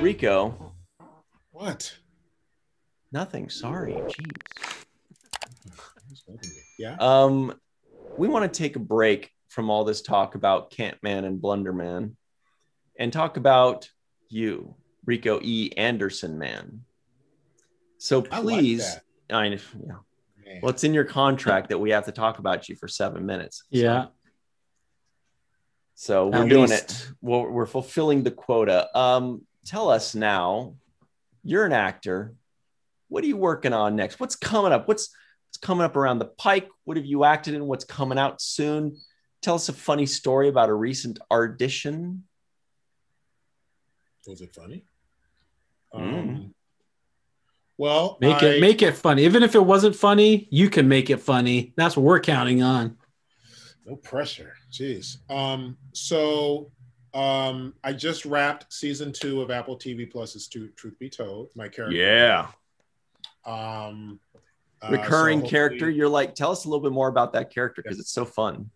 Rico, What? nothing. Sorry. Jeez. Yeah. Um, we want to take a break from all this talk about Cantman and Blunderman and talk about you, Rico E. Anderson man. So I like please, that. I, yeah. Man. Well, it's in your contract that we have to talk about you for seven minutes. So- Yeah. So we're At doing least. it. We're, we're fulfilling the quota. Um, tell us now. You're an actor. What are you working on next? What's coming up? What's what's coming up around the pike? What have you acted in? What's coming out soon? Tell us a funny story about a recent audition. Was it funny? Mm. Um, well, Make I- it make it funny. Even if it wasn't funny, you can make it funny. That's what we're counting on. no pressure. Jeez. Um, so um, I just wrapped season two of Apple TV Plus's Truth, Truth Be Told. My character. Um, uh, Recurring so character. You're like, tell us a little bit more about that character because it's so fun.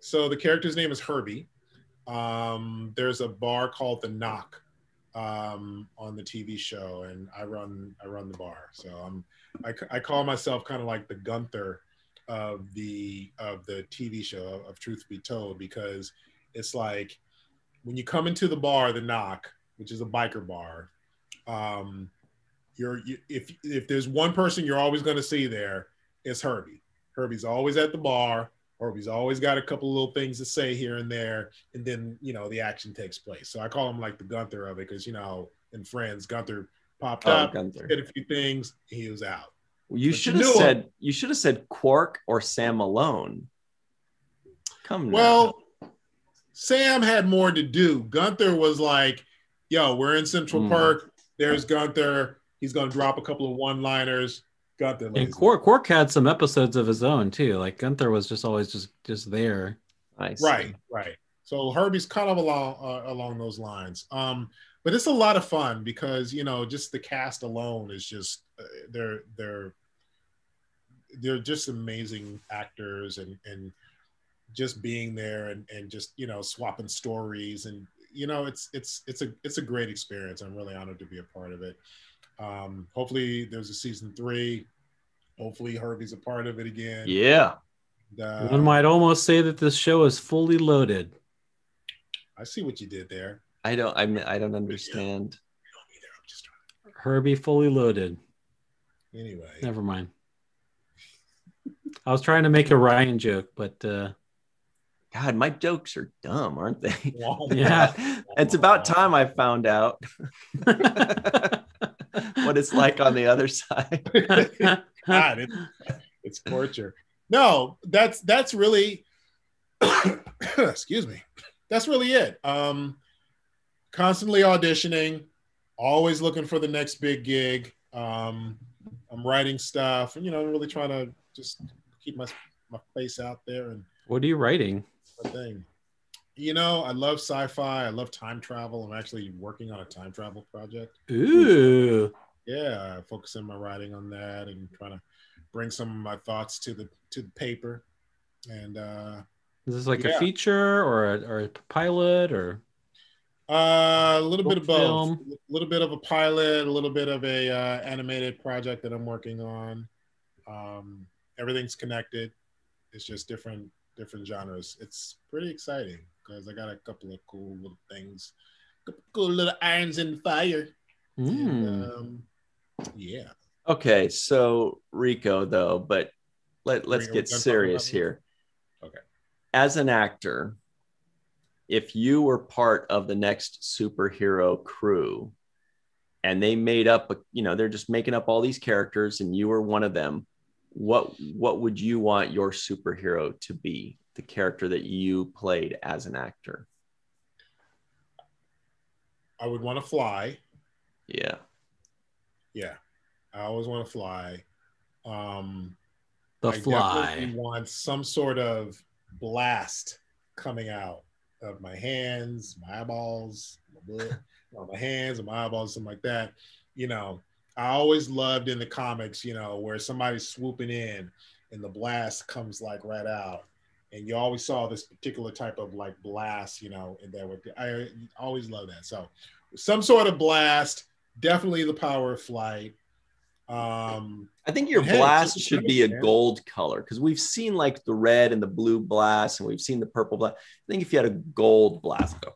So the character's name is Herbie. Um, there's a bar called the Knock um, on the TV show, and I run I run the bar. So I'm I, c- I call myself kind of like the Gunther of the of the TV show of Truth Be Told because it's like when you come into the bar, the Knock, which is a biker bar. Um, you're you, if if there's one person you're always going to see there, it's Herbie. Herbie's always at the bar. Herbie's always got a couple little things to say here and there, and then you know the action takes place. So I call him like the Gunther of it because you know in Friends, Gunther popped Oh, up, Gunther. did a few things, he was out. You But should you have knew him. said you should have said Quark or Sam Malone. Come now. Well, Sam had more to do. Gunther was like, "Yo, we're in Central Mm. Park. There's Gunther. He's gonna drop a couple of one-liners." Gunther, And lays it. Quark, Quark had some episodes of his own too. Like Gunther was just always just just there. I see. right, right. So Herbie's kind of along uh, along those lines. Um, but it's a lot of fun because you know just the cast alone is just uh, they're they're they're just amazing actors and and just being there and and just you know swapping stories and you know it's it's it's a it's a great experience. I'm really honored to be a part of it. Um, hopefully there's a season three. Hopefully Herbie's a part of it again. Yeah. Uh, One might almost say that this show is fully loaded. I see what you did there. I don't. I mean, I don't understand. You don't. I'm just trying. Herbie fully loaded. Anyway, Never mind. I was trying to make a Ryan joke, but uh, God, my jokes are dumb, aren't they? Yeah. it's about time I found out what it's like on the other side. God, it, it's torture. No, that's that's really excuse me. That's really it. Um constantly auditioning, always looking for the next big gig. Um I'm writing stuff and you know, really trying to just keep my my face out there and what are you writing? My thing. You know, I love sci-fi. I love time travel. I'm actually working on a time travel project. Ooh, yeah focusing my writing on that and trying to bring some of my thoughts to the to the paper and uh is this like Yeah. a feature or a, or a pilot or? uh, a little bit of both film. a little bit of a pilot a little bit of a uh, animated project that i'm working on um everything's connected it's just different different genres it's pretty exciting because i got a couple of cool little things cool little irons in the fire Hmm. and, um yeah Okay, so Rico, though, but let, let's Rico, get we're done talking serious here. Okay. As an actor, if you were part of the next superhero crew and they made up, a, you know, they're just making up all these characters and you were one of them, what what would you want your superhero to be? The character that you played as an actor. i would want to fly Yeah. Yeah, I always want to fly. Um, The I Fly. definitely want some sort of blast coming out of my hands, my eyeballs, my, blood, my hands, and my eyeballs, something like that. You know, I always loved in the comics, you know, where somebody's swooping in and the blast comes like right out. And you always saw this particular type of like blast, you know, and that would I always love that. So some sort of blast. Definitely the power of flight. Um, I think your Hey, blast should be a man. gold color because we've seen like the red and the blue blast, and we've seen the purple blast. I think if you had a gold blast, go.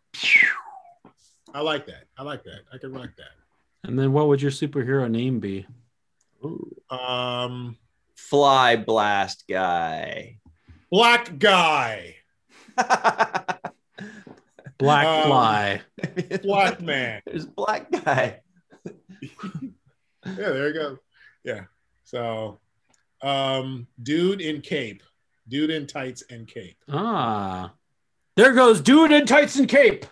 I like that. I like that. I can like that. And then what would your superhero name be? Ooh. Um, Fly blast guy. black guy, Black Um, Fly. black man. There's black guy. Yeah, there you go. Yeah. So, um, dude in cape, dude in tights and cape. Ah. There goes dude in tights and cape.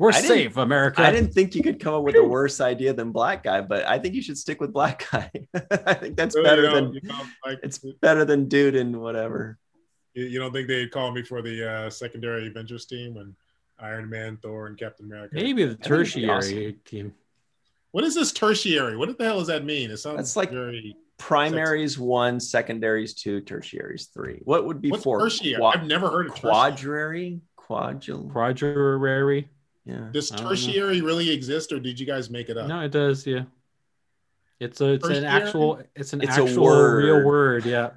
We're I safe, America. I didn't think you could come up with a worse idea than black guy, but I think you should stick with black guy. I think that's So, better than you know, like it's better than dude and whatever. you you don't think they'd call me for the uh, secondary Avengers team when Iron Man, Thor, and Captain America? Maybe the think it'd be tertiary awesome. team. What is this tertiary? What the hell does that mean? It sounds That's like- very. Primaries one, secondaries two, tertiaries three. What would be What's four? tertiary? Qua- I've never heard of tertiary. quadrary, quadril. Quadrary. Yeah. Does I don't know. tertiary really exist, or did you guys make it up? No, it does, yeah. It's a it's an actual it's an It's a actual real word. word, yeah.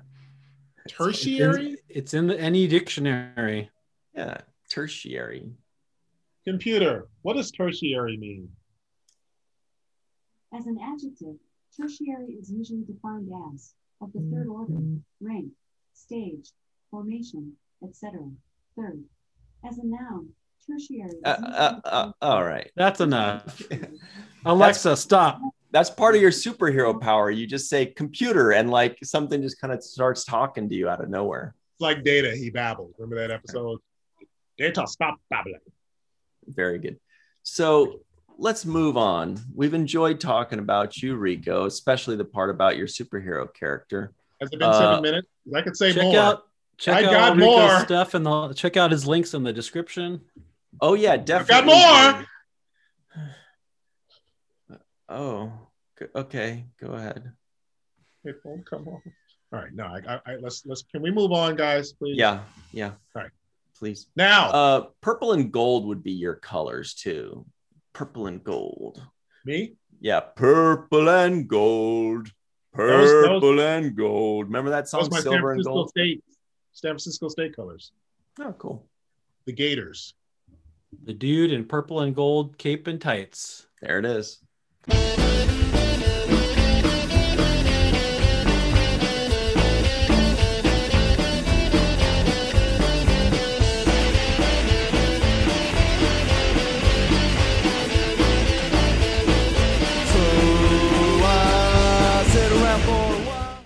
Tertiary It's in the any dictionary. Yeah. Tertiary. computer. What does tertiary mean? As an adjective, tertiary is usually defined as of the third mm-hmm. order, rank, stage, formation, etc. Third, as a noun, tertiary. Uh, uh, uh, all right. That's enough. Alexa, stop. That's part of your superhero power. You just say computer and like something just kind of starts talking to you out of nowhere. It's like Data. He babbled. Remember that episode? Data, stop babbling. Very good. So let's move on. We've enjoyed talking about you, Rico, especially the part about your superhero character. Has it been Uh, seven minutes? I could say check more. out check I out got Rico's more. stuff and check out his links in the description. Oh yeah, definitely. Got more! Oh, okay. Go ahead. It won't come on. All right, no, I, I, let's let's can we move on, guys, please? Yeah, yeah. All right. Please. Now, Uh, purple and gold would be your colors too. Purple and gold. me. Yeah, purple and gold. was- that was- Purple and gold. Remember that song, my San Silver and Francisco Gold? State, San Francisco State colors. Oh, cool. The Gators. The dude in purple and gold cape and tights. There it is.